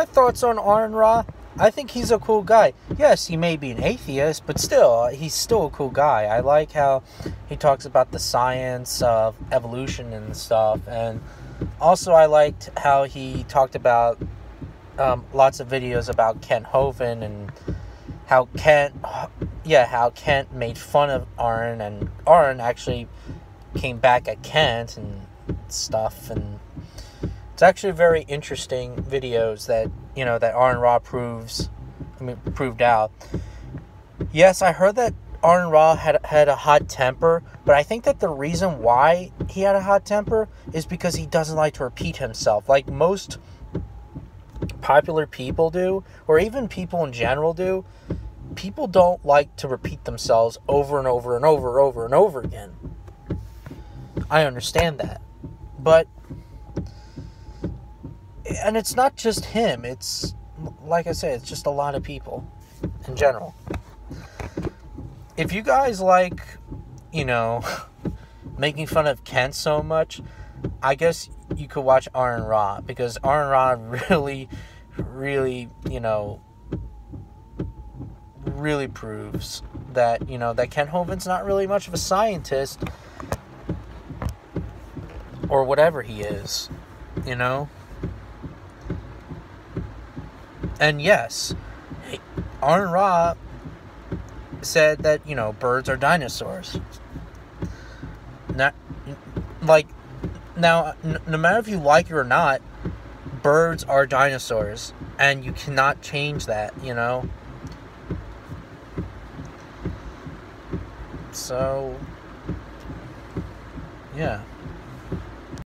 my thoughts on Aron Ra. I think he's a cool guy. Yes, he may be an atheist, but still, he's still a cool guy. I like how he talks about the science of evolution and stuff, and also I liked how he talked about um, lots of videos about Kent Hovind and how Kent, yeah, how Kent made fun of Aron, and Aron actually came back at Kent and stuff, and it's actually very interesting videos that you know that Aron Ra proves, I mean, proved out. Yes, I heard that Aron Ra had had a hot temper, but I think that the reason why he had a hot temper is because he doesn't like to repeat himself, like most popular people do, or even people in general do. People don't like to repeat themselves over and over and over and over and over again. I understand that. But and it's not just him. It's like I said, it's just a lot of people in general. If you guys like, you know, making fun of Kent so much, I guess you could watch Aron Ra because Aron Ra really, really, you know, really proves that you know that Kent Hovind's not really much of a scientist or whatever he is, you know. And yes, Aron Ra said that, you know, birds are dinosaurs. Not, like, now, no matter if you like it or not, birds are dinosaurs. And you cannot change that, you know? So, yeah.